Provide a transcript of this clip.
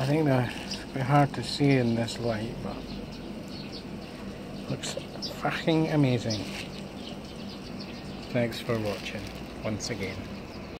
I think it's a bit hard to see in this light, but looks fucking amazing. Thanks for watching once again.